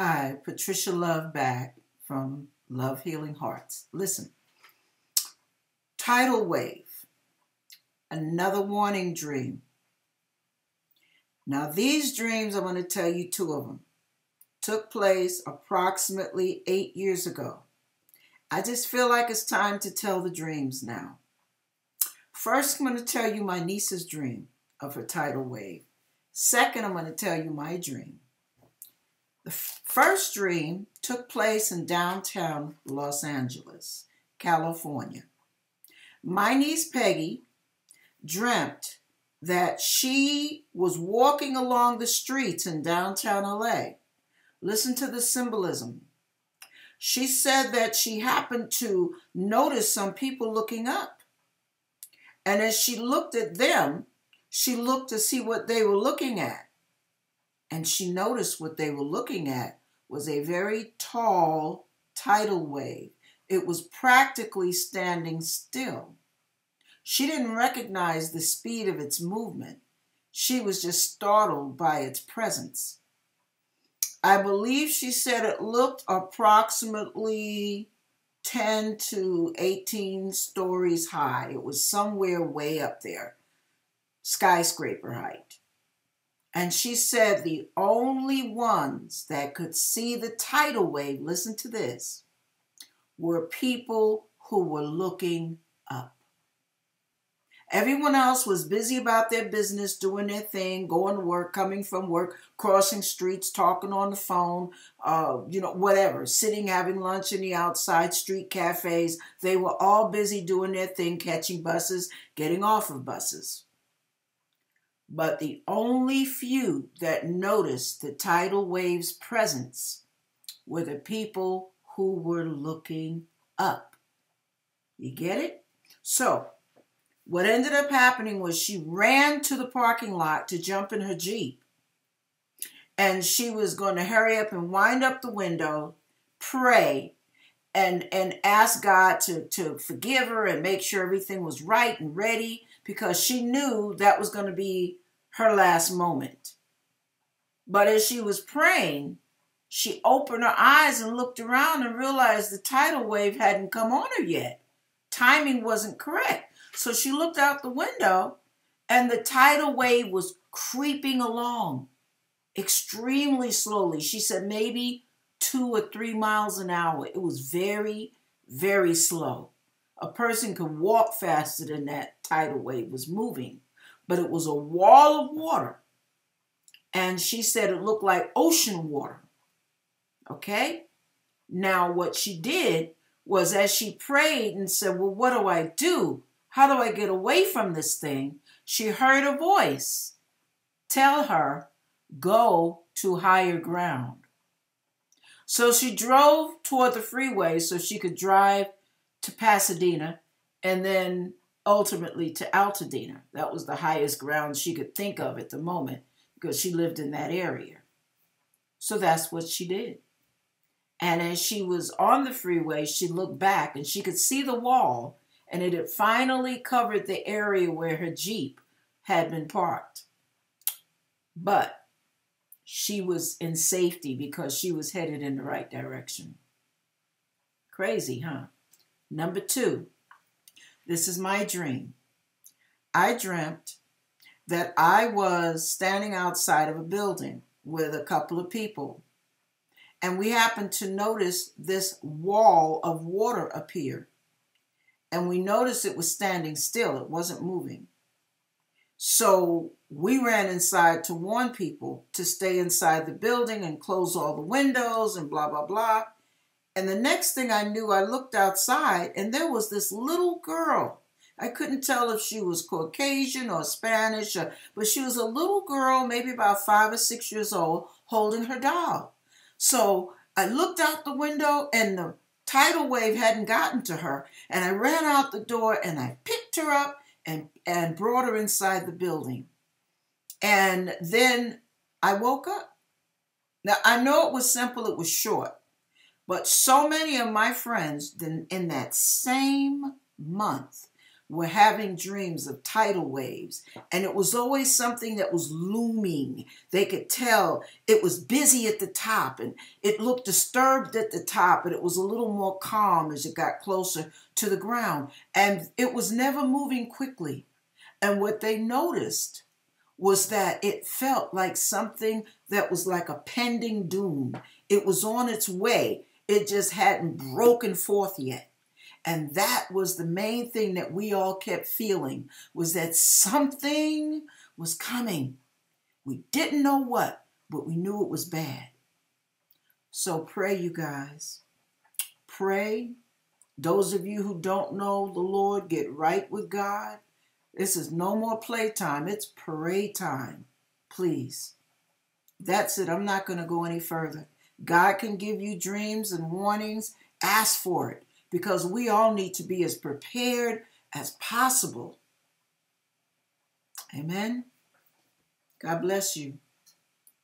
Hi, Patricia Love back from Love Healing Hearts. Listen, tidal wave, another warning dream. Now, these dreams, I'm going to tell you two of them, took place approximately eight years ago. I just feel like it's time to tell the dreams now. First, I'm going to tell you my niece's dream of her tidal wave. Second, I'm going to tell you my dream. The first dream took place in downtown Los Angeles, California. My niece Peggy dreamt that she was walking along the streets in downtown LA. Listen to the symbolism. She said that she happened to notice some people looking up. And as she looked at them, she looked to see what they were looking at. And she noticed what they were looking at was a very tall tidal wave. It was practically standing still. She didn't recognize the speed of its movement. She was just startled by its presence. I believe she said it looked approximately 10 to 18 stories high. It was somewhere way up there, skyscraper height. And she said the only ones that could see the tidal wave, listen to this, were people who were looking up. Everyone else was busy about their business, doing their thing, going to work, coming from work, crossing streets, talking on the phone, uh, you know, whatever, sitting, having lunch in the outside street cafes. They were all busy doing their thing, catching buses, getting off of buses. But the only few that noticed the tidal wave's presence were the people who were looking up. You get it? So, what ended up happening was she ran to the parking lot to jump in her Jeep. And she was going to hurry up and wind up the window, pray, and and ask God to, to forgive her and make sure everything was right and ready because she knew that was going to be her last moment. But as she was praying, she opened her eyes and looked around and realized the tidal wave hadn't come on her yet. Timing wasn't correct. So she looked out the window and the tidal wave was creeping along extremely slowly. She said maybe two or three miles an hour. It was very, very slow. A person could walk faster than that tidal wave was moving, but it was a wall of water. And she said it looked like ocean water. Okay? Now, what she did was as she prayed and said, Well, what do I do? How do I get away from this thing? She heard a voice tell her, Go to higher ground. So she drove toward the freeway so she could drive to Pasadena and then ultimately to Altadena. That was the highest ground she could think of at the moment because she lived in that area. So that's what she did. And as she was on the freeway, she looked back and she could see the wall and it had finally covered the area where her Jeep had been parked. But she was in safety because she was headed in the right direction. Crazy, huh? Number two, this is my dream. I dreamt that I was standing outside of a building with a couple of people. And we happened to notice this wall of water appear and we noticed it was standing still, it wasn't moving. So we ran inside to warn people to stay inside the building and close all the windows and blah, blah, blah. And the next thing I knew, I looked outside and there was this little girl. I couldn't tell if she was Caucasian or Spanish, or, but she was a little girl, maybe about five or six years old, holding her doll. So I looked out the window and the tidal wave hadn't gotten to her. And I ran out the door and I picked her up and, and brought her inside the building. And then I woke up. Now, I know it was simple, it was short, but so many of my friends in, that same month were having dreams of tidal waves, and it was always something that was looming. They could tell it was busy at the top, and it looked disturbed at the top, but it was a little more calm as it got closer to the ground. And it was never moving quickly. And what they noticed was that it felt like something that was like a pending doom. It was on its way, it just hadn't broken forth yet. And that was the main thing that we all kept feeling was that something was coming. We didn't know what, but we knew it was bad. So pray, you guys. Pray. Those of you who don't know the Lord, get right with God. This is no more playtime. It's pray time. Please. That's it. I'm not going to go any further. God can give you dreams and warnings. Ask for it because we all need to be as prepared as possible. Amen. God bless you.